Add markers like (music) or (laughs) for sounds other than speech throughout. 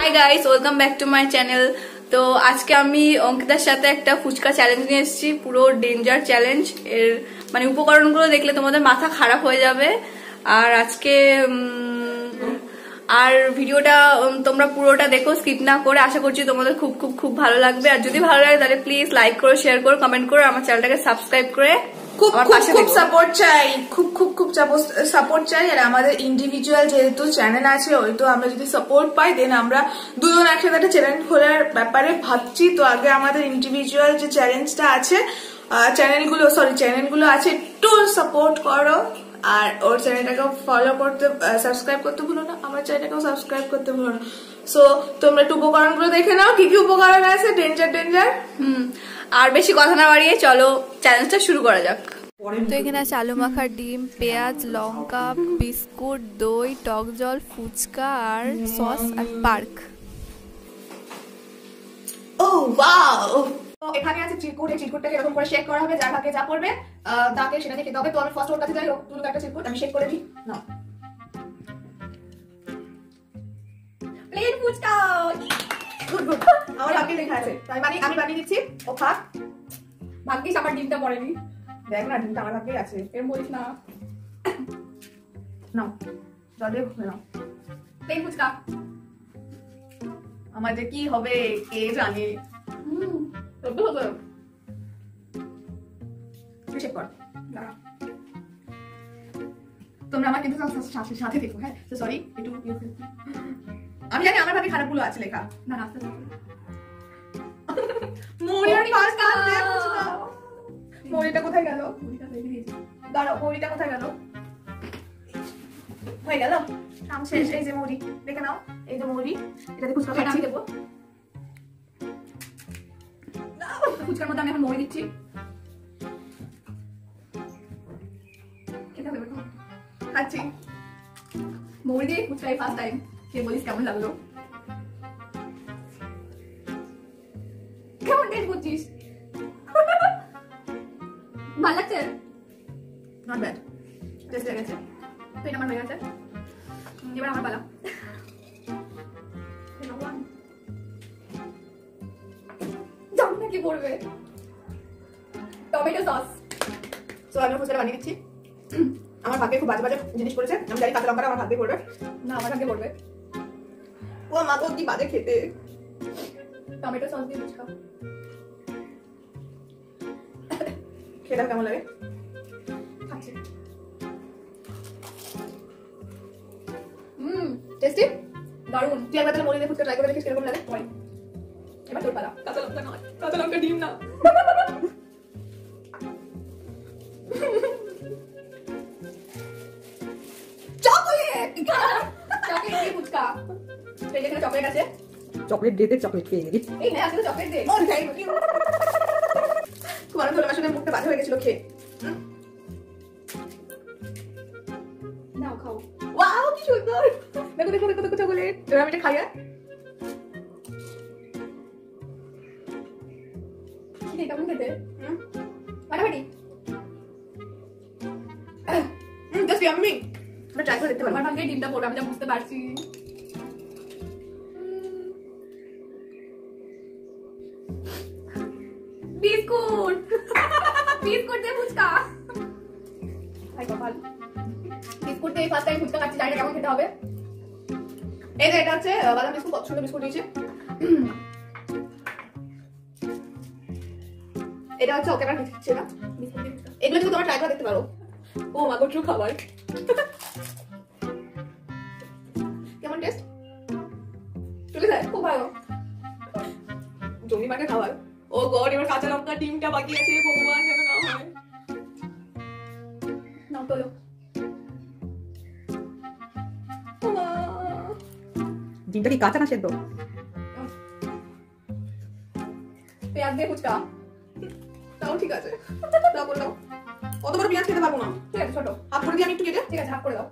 Hi guys welcome back to my channel তো আজকে আমি অঙ্কিতার সাথে একটা ফুচকা চ্যালেঞ্জ নিয়ে এসেছি, পুরো ডেঞ্জার চ্যালেঞ্জ এর মানে উপকরণগুলো দেখলে তোমাদের মাথা খারাপ হয়ে যাবে। আর আজকে আর ভিডিওটা তোমরা পুরোটা দেখো স্কিপ না করে। আশা করছি তোমাদের খুব খুব খুব ভালো লাগবে। আর যদি ভালো লাগে তাহলে প্লিজ লাইক করো শেয়ার করো কমেন্ট করো আমার চ্যানেলটাকে সাবস্ক্রাইব করে খুব খুব খুব সাপোর্ট চাই খুব খুব খুব সাপোর্ট চাই আর আমাদের ইন্ডিভিজুয়াল যেহেতু চ্যানেল আছে ওই তো আমরা যদি সাপোর্ট পাই দেন আমরা দুজন একসাথে একটা চ্যানেল খোলার ব্যাপারে ভাবছি। তো আগে আমাদের ইন্ডিভিজুয়াল যে চ্যালেঞ্জটা আছে চ্যানেলগুলো সরি চ্যানেলগুলো আছে একটু সাপোর্ট করো। আর ওর চ্যানেলটাকেও ফলো করতে সাবস্ক্রাইব করতে ভুলো না। আমার চ্যানেলটাকেও সাবস্ক্রাইব করতে ভুলো না। সো তোমরা একটু উপকরণগুলো দেখে নাও। কি কি উপকরণ আছে? ডেঞ্জার ডেঞ্জার হুম। আর বেশি কথা না বাড়িয়ে চলো চ্যালেঞ্জটা শুরু করা যাক। তো এখানে আছে আলু মাখার ডিম পেঁয়াজ লঙ্কা বিস্কুট দই টক জল ফুচকা আর সস আর পার্ক। ও ওয়াও এখানে আছে চিরকুট এই চিরকুটটাকে এরকম করে শেক করা হবে, যার ভাগে যা পড়বে তাকে সেটা দিয়ে খেতে হবে তো আমি ফার্স্ট ওর কাছে যাই তুই একটা চিরকুট আমি শেক করে দিই না প্লেন ফুচকা! আমার লেখা আছে। তাই মানে আমি বানিয়ে দিচ্ছি। ও ভাগ্যিস আমার ডিমটা পড়েনি। দেখ না, ডিমটা আমার আছে। এরম বলিস না। নাও। জল নাও। প্লেন ফুচকা। আমার যে কি হবে, কে জানে। তোমরা আমার কিন্তু সাথে দেখো হ্যাঁ? সরি একটু ইয়ে আমি জানি আমার ভাবে খারাপগুলো আছে লেখা। না আস্তে। মৌরিটা কোথায় গেল? দাঁড়াও মৌরিটা কোথায় গেল? হয়ে গেল? কাম শেষ। এই যে মৌরি দেখে নাও। এই যে মৌরি এটা দিয়ে ফুচকা খাচ্ছি। দেবো ফুচকার মধ্যে আমি এখন মৌরি দিচ্ছি। খাচ্ছি। দিয়ে ফুচকাই ফার্স্ট টাইম বলিস কেমন লাগল? কেমন টেস্ট করছিস? ভালো লাগছে? নট ব্যাড টেস্ট লেগেছে। এটা আমার হয়ে গেছে। এবার আমার পালা। করবে? টমেটো সস সো আমি ফুচকাটা বানিয়ে দিচ্ছি। আমার ভাগ্যে খুব বাজে বাজে জিনিস পড়েছে। আমি জানি কাঁচা লঙ্কাটা আমার ভাগ্যে পড়বে। না, আমার ভাগ্যে পড়বে। ও মা তো কি বাজে খেতে। টমেটো সস দিয়ে ফুচকা। খেতে কেমন লাগে? খাচ্ছি। হুম টেস্টি দারুণ তুই একবার তাহলে মনে দিয়ে ট্রাই করে দেখিস কীরকম লাগে। পরে। এবার তোর পালা। কাঁচা লঙ্কা নয় কাঁচা লঙ্কা ডিম না। চকলেট! ডেতে চকলেট পেয়ে গেছি এই না আসলে চকলেট দে। ও থ্যাংক খুব আনন্দ হলো আসলে মুখটা বাজে হয়ে গেছিল খেয়ে। নাও খাও। ওয়াও কি সুন্দর। দেখো দেখো দেখো দেখো চকলেট। এবার আমি এটা খাই আর কেমন খেতে ফাটাফাটি জাস্ট ইয়াম্মি আমরা ট্রাই করে দেখতে পারব আমার ভাগ্যে ডিমটা পড়বে আমি যা বুঝতে পারছি বিস্কুট বিস্কুট দিয়ে ফুচকা হাই কপাল বিস্কুট দিয়ে ফার্স্ট টাইম ফুচকা খাচ্ছি জানি কেমন খেতে হবে এই যে এটা হচ্ছে বাদাম বিস্কুট সুন্দর বিস্কুট দিয়েছে এটা হচ্ছে ওকে কিছু দিচ্ছে না। এগুলো কিন্তু তোমরা ট্রাই করে দেখতে পারো। ও মা গোট্রু খাবার। কেমন টেস্ট চলে যায় খুব ভালো। জমি মাকে খাবার। ও গড এবার কাঁচা লঙ্কা ডিমটা বাকি আছে ভগবান যেন না হয়। নাও তোলো। ডিমটা কি কাঁচা না সেদ্ধ? পেঁয়াজ দিয়ে ফুচকা। তাও ঠিক আছে। দাও করে দাও। অত বড় পেঁয়াজ খেতে পারব না। ঠিক আছে ছোট। হাফ করে দিয়ে আমি একটু কেটে ঠিক আছে হাফ করে দাও।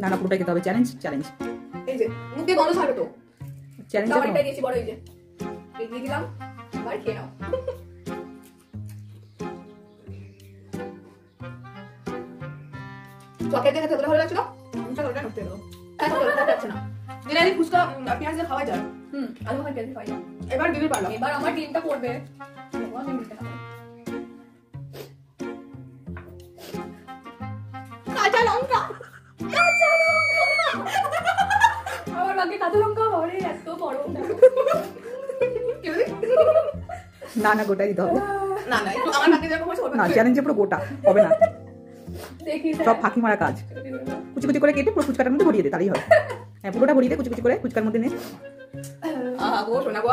না না পুরোটাই খেতে হবে। চ্যালেঞ্জ চ্যালেঞ্জ এই যে মুখে গন্ধ ছাড়বে তো। চ্যালেঞ্জ তাও অনেকটাই দিয়েছি বড় এই যে। এই দিয়ে দিলাম এবার খেয়ে নাও। চকলেট দেখে তোদের ভালো লাগছিল? মুখটা তোরটা নষ্ট হয়ে গেল এত যাচ্ছে না। জেনারেলি ফুচকা পেঁয়াজ দিয়ে খাওয়া যায়। হুম। আলু ভাত এবার দিদি পারলাম এবার আমার টিমটা করবে কাঁচা লঙ্কা। কাঁচা লঙ্কা আমার বাকি কাঁচা লঙ্কা এত বড়। না না গোটাই দিতে হবে না না একটু আমার যেরকম না চ্যালেঞ্জে পুরো গোটা হবে না। দেখি সব ফাঁকি মারা কাজ। কুচি কুচি করে কেটে পুরো ফুচকাটার মধ্যে ভরিয়ে দে তাহলেই হবে হ্যাঁ পুরোটা ভরিয়ে দে কুচি কুচি করে ফুচকার মধ্যে নে।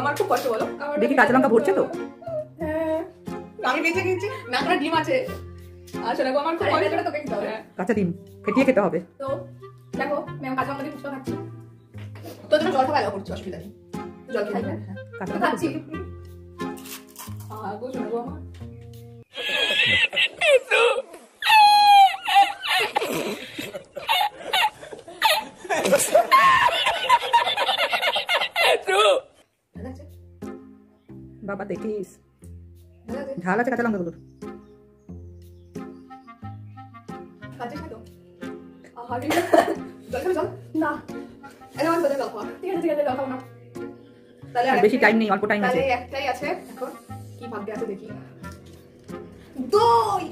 আমার খুব কষ্ট বলো। দেখি কাঁচা লঙ্কা ভরছে তো? হ্যাঁ। আমি বেঁচে গেছি। না ডিম আছে। শোনা আমার খুব আর কষ্ট তোকে দিতে হবে। হ্যাঁ। কাঁচা ডিম ফেটিয়ে খেতে হবে। তো দেখো ম্যাম কাঁচা ফুচকা খাচ্ছি। জল খাওয়া করছি অসুবিধা নেই। জল খেয়ে খাই না? কাঁচা খাচ্ছি। আহা, গো গো আমার। (laughs) বাবা দেখিস। ভালো ঝাল আছে কাঁচা লঙ্কাগুলোর। খাচ্ছিস না তো? আহা, রে। জল খাবে জল? না এই আমার জল খাওয়া। ঠিক আছে ঠিক আছে দেখাও না। তাহলে আর আর বেশি টাইম নেই অল্প টাইম আছে। তাহলে একটাই আছে এখন। কি ভাগ্যে আছে দেখি। দই!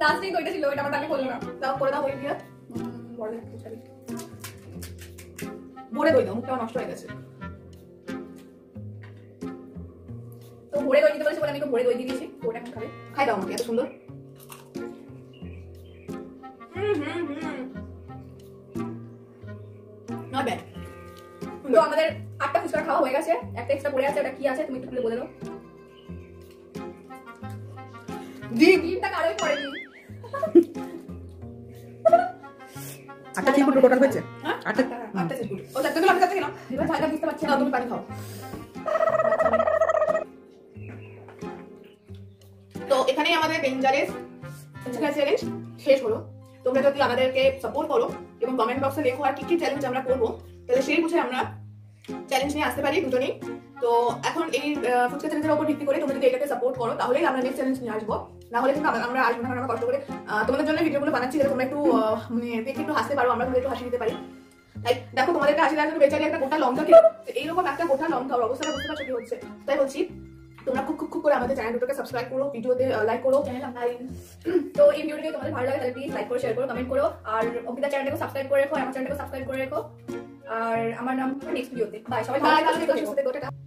লাস্ট দিন ছিল ওইটা আমার তাকে বলল না। দাও করে দাও ওই দিয়ে। বড় একটা ফুচকা ভরে দই দাও মুখটা নষ্ট হয়ে গেছে। তো ভরে দই দিতে বলেছে বলে আমি ভরে দই দিয়ে দিয়েছি ওটা এখন খাবে। খাই দাও আমাকে এত সুন্দর। নট ব্যাড তো আমাদের আটটা ফুচকা খাওয়া হয়ে গেছে। একটা এক্সট্রা পড়ে আছে ওটা কি আছে তুমি একটু খুলে বলে দাও। ডিম ডিমটা কারোই পড়েনি আটটা চিরকুট টোটাল হয়েছে? হ্যাঁ? আটটা আটটা চিরকুট ও চারটে দিলাম চারটে দিলাম এবার ঝালটা বুঝতে পারছি না তুমি পানি খাও। তো এখানেই আমাদের ডেঞ্জারেস চ্যালেঞ্জ শেষ হলো। তোমরা যদি আমাদেরকে সাপোর্ট করো এবং কমেন্ট বক্সে লেখো আর কি কি চ্যালেঞ্জ আমরা করব, তাহলে সেই বুঝে আমরা চ্যালেঞ্জ নিয়ে আসতে পারি দুজনেই। তো এখন এই ফুচকা চ্যালেঞ্জের উপর ভিত্তি করে তোমরা যদি এটাকে সাপোর্ট করো, তাহলেই আমরা নেক্সট চ্যালেঞ্জ নিয়ে আসব। না হলে কিন্তু আমরা- আসব না আমরা কষ্ট করে তোমাদের জন্য ভিডিওগুলো বানাচ্ছি যাতে তোমরা একটু মানে দেখে একটু হাসতে পারো, আমরা একটু হাসি দিতে পারি। তাই দেখো, তোমাদেরকে জন্য বেচারি একটা গোটা লঙ্কা এইরকম একটা গোটা লঙ্কা অবস্থাটা বুঝতে হচ্ছে? তাই বলছি তোমরা খুব খুব খুব করে আমাদের চ্যানেল দুটোকে সাবস্ক্রাইব করো ভিডিওতে লাইক করো আর তো এই ভিডিওটি যদি তোমাদের ভালো লাগে তাহলে প্লিজ লাইক করো শেয়ার করো কমেন্ট করো আর অঙ্কিতা চ্যানেলটাকে সাবস্ক্রাইব করে রেখো আমার চ্যানেলটাকে সাবস্ক্রাইব করে রেখো আর আমার নাম নেক্সট ভিডিওতে বাই সবাই ভালো থাকো, সুস্থ. থেকো, টাটা।